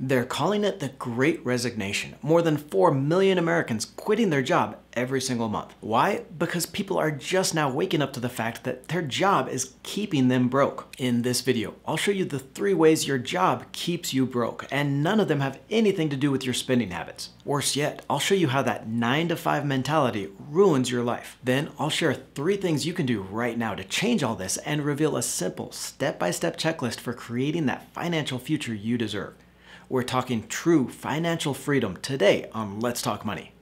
They're calling it the Great Resignation. More than 4 million Americans quitting their job every single month. Why? Because people are just now waking up to the fact that their job is keeping them broke. In this video, I'll show you the three ways your job keeps you broke, and none of them have anything to do with your spending habits. Worse yet, I'll show you how that 9 to 5 mentality ruins your life. Then I'll share three things you can do right now to change all this and reveal a simple step-by-step checklist for creating that financial future you deserve. We're talking true financial freedom today on Let's Talk Money.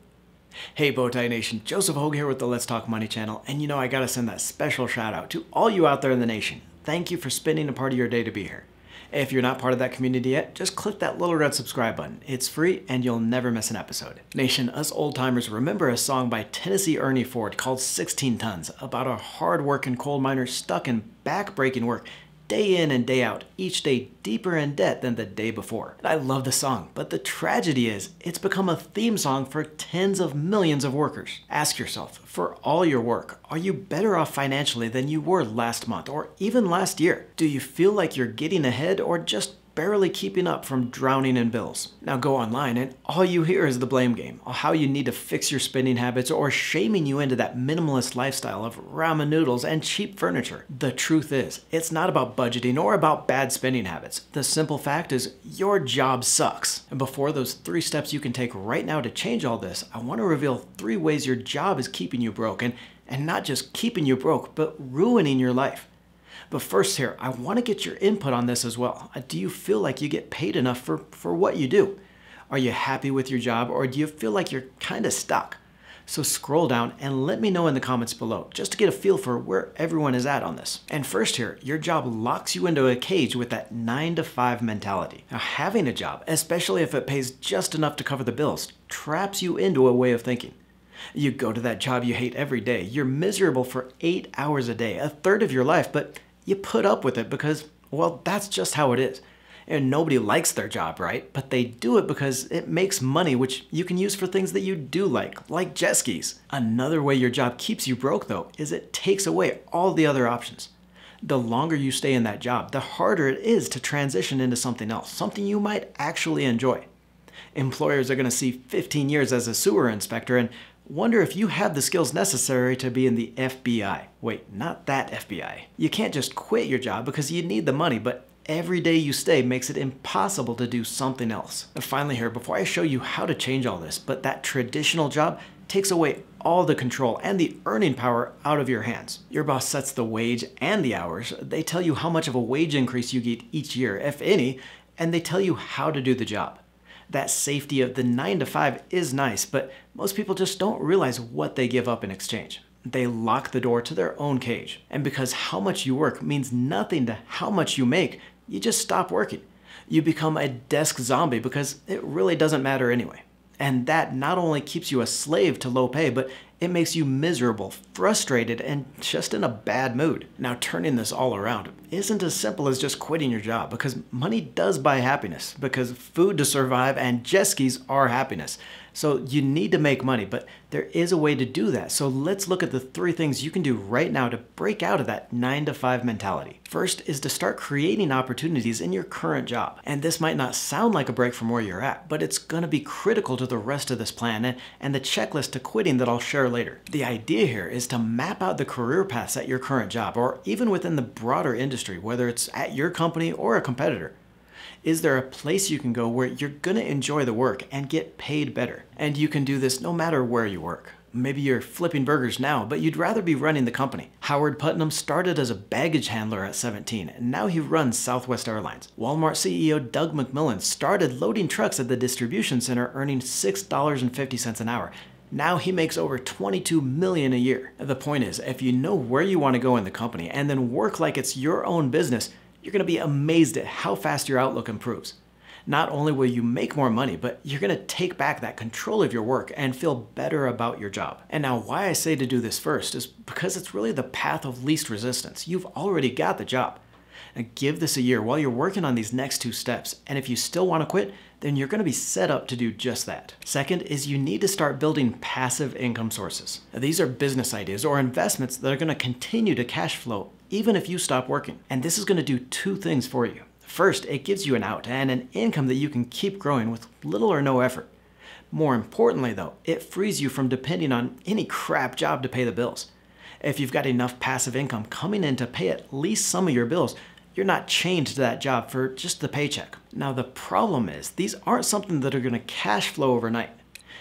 Hey Bowtie Nation, Joseph Hogue here with the Let's Talk Money channel, and you know I gotta send that special shout out to all you out there in the nation. Thank you for spending a part of your day to be here. If you're not part of that community yet, just click that little red subscribe button. It's free and you'll never miss an episode. Nation, us old timers remember a song by Tennessee Ernie Ford called 16 Tons about a hard working coal miner stuck in back-breaking work day in and day out, each day deeper in debt than the day before. And I love the song, but the tragedy is it's become a theme song for tens of millions of workers. Ask yourself, for all your work, are you better off financially than you were last month or even last year? Do you feel like you're getting ahead or just barely keeping up from drowning in bills. Now go online and all you hear is the blame game, how you need to fix your spending habits or shaming you into that minimalist lifestyle of ramen noodles and cheap furniture. The truth is, it's not about budgeting or about bad spending habits. The simple fact is your job sucks. And before those three steps you can take right now to change all this, I want to reveal three ways your job is keeping you broke and, and not just keeping you broke, but ruining your life. But first here, I want to get your input on this as well. Uh, do you feel like you get paid enough for, for what you do? Are you happy with your job or do you feel like you're kind of stuck? So scroll down and let me know in the comments below just to get a feel for where everyone is at on this. And first here, your job locks you into a cage with that 9 to 5 mentality. Now having a job, especially if it pays just enough to cover the bills, traps you into a way of thinking. You go to that job you hate every day. You're miserable for 8 hours a day, a third of your life, but you put up with it because, well, that's just how it is. And nobody likes their job, right? But they do it because it makes money, which you can use for things that you do like, like jet skis. Another way your job keeps you broke, though, is it takes away all the other options. The longer you stay in that job, the harder it is to transition into something else, something you might actually enjoy. Employers are going to see 15 years as a sewer inspector and Wonder if you have the skills necessary to be in the FBI. Wait, not that FBI. You can't just quit your job because you need the money, but every day you stay makes it impossible to do something else. And finally here, before I show you how to change all this, but that traditional job takes away all the control and the earning power out of your hands. Your boss sets the wage and the hours. They tell you how much of a wage increase you get each year, if any, and they tell you how to do the job that safety of the 9 to 5 is nice, but most people just don't realize what they give up in exchange. They lock the door to their own cage. And because how much you work means nothing to how much you make, you just stop working. You become a desk zombie because it really doesn't matter anyway. And that not only keeps you a slave to low pay, but it makes you miserable, frustrated, and just in a bad mood. Now, turning this all around isn't as simple as just quitting your job because money does buy happiness, because food to survive and jet skis are happiness. So you need to make money, but there is a way to do that. So let's look at the three things you can do right now to break out of that nine to five mentality. First is to start creating opportunities in your current job. And this might not sound like a break from where you're at, but it's gonna be critical to the rest of this plan and, and the checklist to quitting that I'll share later. The idea here is to map out the career paths at your current job or even within the broader industry, whether it's at your company or a competitor. Is there a place you can go where you're gonna enjoy the work and get paid better? And you can do this no matter where you work. Maybe you're flipping burgers now, but you'd rather be running the company. Howard Putnam started as a baggage handler at 17, and now he runs Southwest Airlines. Walmart CEO Doug McMillon started loading trucks at the distribution center earning $6.50 an hour. Now he makes over 22 million a year. The point is, if you know where you want to go in the company and then work like it's your own business, you're going to be amazed at how fast your outlook improves. Not only will you make more money, but you're going to take back that control of your work and feel better about your job. And now why I say to do this first is because it's really the path of least resistance. You've already got the job. Now give this a year while you're working on these next two steps. And if you still want to quit, then you're going to be set up to do just that. Second is you need to start building passive income sources. Now, these are business ideas or investments that are going to continue to cash flow even if you stop working. And this is going to do two things for you. First, it gives you an out and an income that you can keep growing with little or no effort. More importantly, though, it frees you from depending on any crap job to pay the bills. If you've got enough passive income coming in to pay at least some of your bills, you're not chained to that job for just the paycheck. Now, the problem is, these aren't something that are going to cash flow overnight.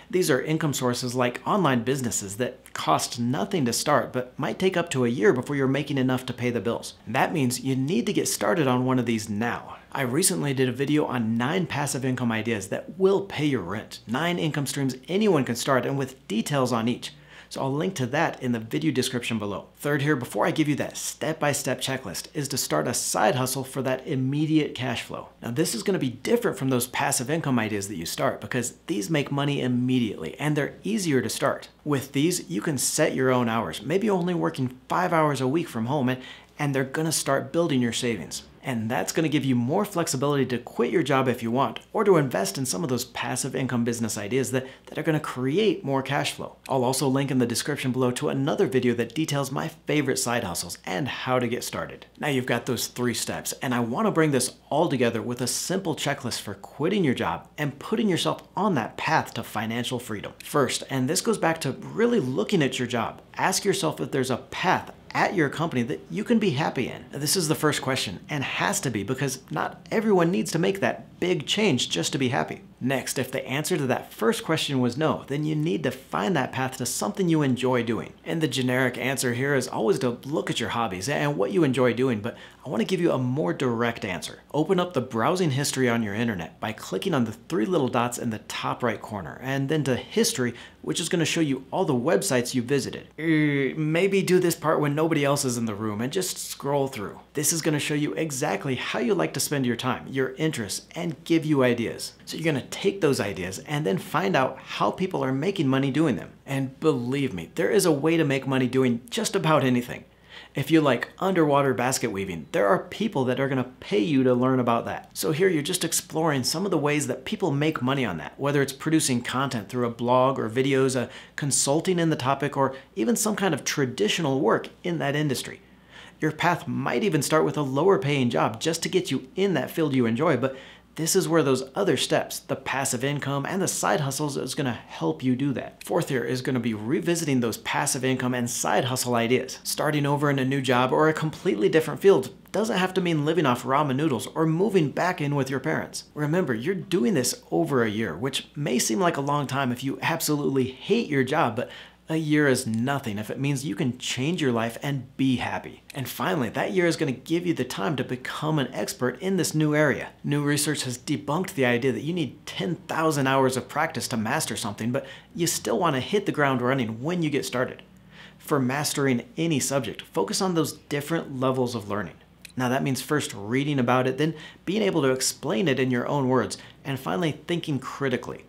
These are income sources like online businesses that cost nothing to start but might take up to a year before you're making enough to pay the bills. That means you need to get started on one of these now. I recently did a video on 9 passive income ideas that will pay your rent. 9 income streams anyone can start and with details on each. So I'll link to that in the video description below. Third here, before I give you that step-by-step -step checklist, is to start a side hustle for that immediate cash flow. Now this is gonna be different from those passive income ideas that you start because these make money immediately and they're easier to start. With these, you can set your own hours, maybe only working five hours a week from home and, and they're gonna start building your savings and that's going to give you more flexibility to quit your job if you want, or to invest in some of those passive income business ideas that, that are going to create more cash flow. I'll also link in the description below to another video that details my favorite side hustles and how to get started. Now you've got those three steps, and I want to bring this all together with a simple checklist for quitting your job and putting yourself on that path to financial freedom. First, and this goes back to really looking at your job, ask yourself if there's a path at your company that you can be happy in? This is the first question and has to be because not everyone needs to make that big change just to be happy. Next, if the answer to that first question was no, then you need to find that path to something you enjoy doing. And the generic answer here is always to look at your hobbies and what you enjoy doing, but I want to give you a more direct answer. Open up the browsing history on your internet by clicking on the three little dots in the top right corner, and then to history, which is going to show you all the websites you visited. Er, maybe do this part when nobody else is in the room and just scroll through. This is going to show you exactly how you like to spend your time, your interests, and give you ideas. So you're going to take those ideas and then find out how people are making money doing them. And believe me, there is a way to make money doing just about anything. If you like underwater basket weaving, there are people that are going to pay you to learn about that. So here you're just exploring some of the ways that people make money on that, whether it's producing content through a blog or videos, a consulting in the topic, or even some kind of traditional work in that industry. Your path might even start with a lower paying job just to get you in that field you enjoy, but this is where those other steps, the passive income and the side hustles is gonna help you do that. Fourth here is gonna be revisiting those passive income and side hustle ideas. Starting over in a new job or a completely different field doesn't have to mean living off ramen noodles or moving back in with your parents. Remember, you're doing this over a year, which may seem like a long time if you absolutely hate your job, but a year is nothing if it means you can change your life and be happy. And finally, that year is going to give you the time to become an expert in this new area. New research has debunked the idea that you need 10,000 hours of practice to master something, but you still want to hit the ground running when you get started. For mastering any subject, focus on those different levels of learning. Now that means first reading about it, then being able to explain it in your own words, and finally thinking critically.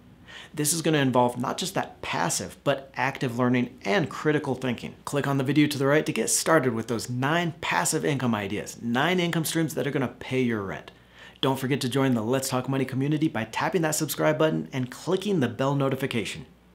This is going to involve not just that passive, but active learning and critical thinking. Click on the video to the right to get started with those nine passive income ideas, nine income streams that are going to pay your rent. Don't forget to join the Let's Talk Money community by tapping that subscribe button and clicking the bell notification.